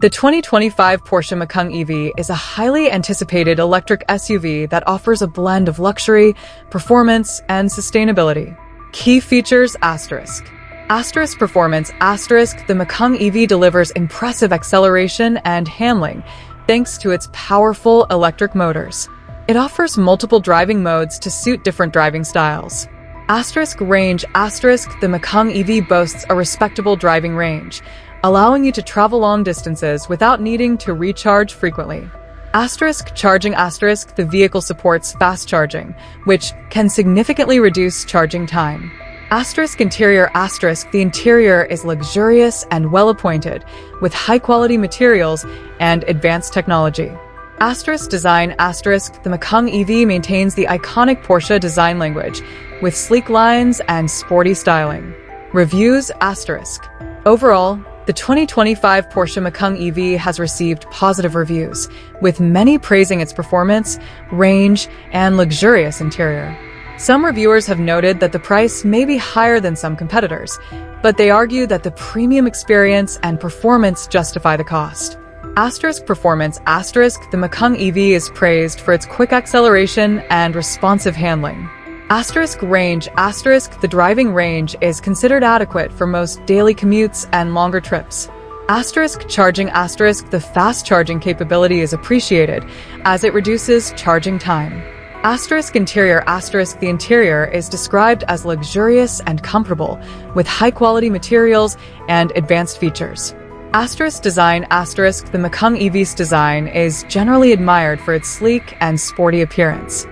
The 2025 Porsche Macan EV is a highly anticipated electric SUV that offers a blend of luxury, performance, and sustainability. Key features asterisk. Asterisk performance asterisk the Macan EV delivers impressive acceleration and handling thanks to its powerful electric motors. It offers multiple driving modes to suit different driving styles. Asterisk range asterisk the Macan EV boasts a respectable driving range, allowing you to travel long distances without needing to recharge frequently. Asterisk charging asterisk the vehicle supports fast charging, which can significantly reduce charging time. Asterisk interior asterisk the interior is luxurious and well appointed, with high quality materials and advanced technology. Asterisk design asterisk the Macan EV maintains the iconic Porsche design language, with sleek lines and sporty styling. Reviews asterisk. Overall, the 2025 Porsche Macan EV has received positive reviews, with many praising its performance, range, and luxurious interior. Some reviewers have noted that the price may be higher than some competitors, but they argue that the premium experience and performance justify the cost. Asterisk performance asterisk the Macan EV is praised for its quick acceleration and responsive handling. Asterisk range asterisk the driving range is considered adequate for most daily commutes and longer trips. Asterisk charging asterisk the fast charging capability is appreciated as it reduces charging time. Asterisk interior asterisk the interior is described as luxurious and comfortable with high quality materials and advanced features. Asterisk design asterisk the Macan EV's design is generally admired for its sleek and sporty appearance.